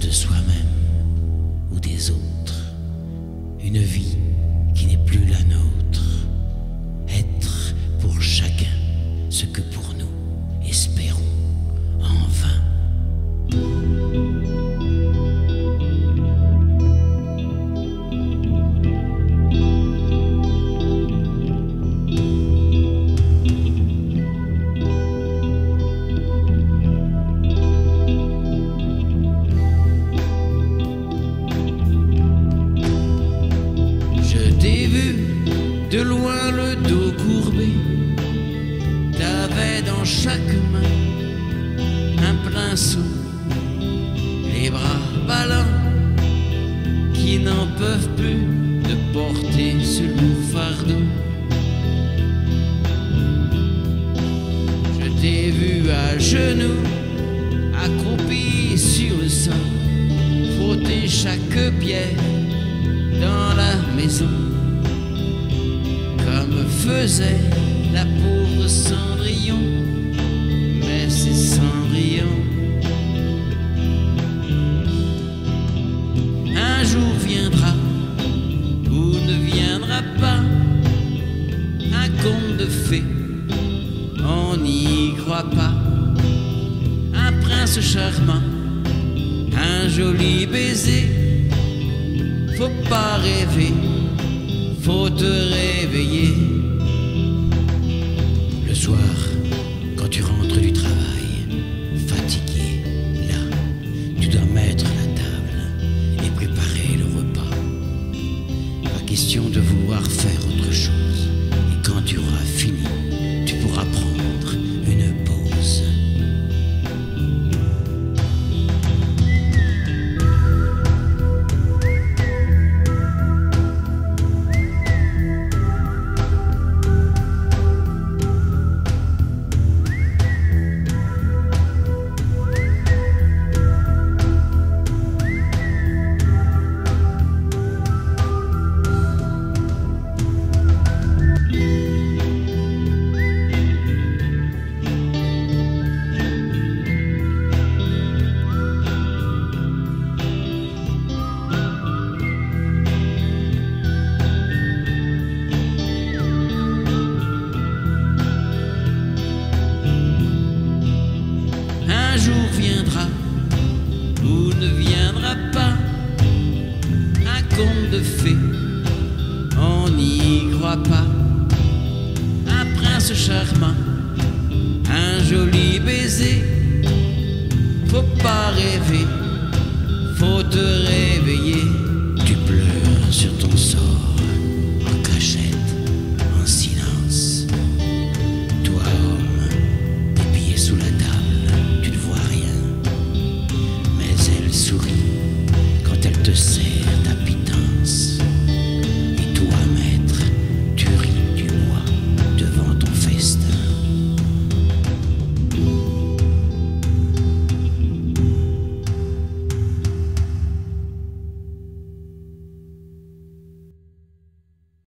de soi-même ou des autres, une vie qui n'est plus la nôtre. Chaque main un pinceau, les bras ballants qui n'en peuvent plus de porter ce lourd fardeau. Je t'ai vu à genoux, accroupi sur le sol, frotter chaque pierre dans la maison, comme faisait la pauvre Cendrillon. Mais c'est Cendrillon. Un jour viendra ou ne viendra pas un conte de fées, on n'y croit pas. Un prince charmant, un joli baiser faut pas rêver, faut te réveiller. Ne viendra pas un conte de fées, on n'y croit pas. Un prince charmant, un joli baiser, faut pas rêver.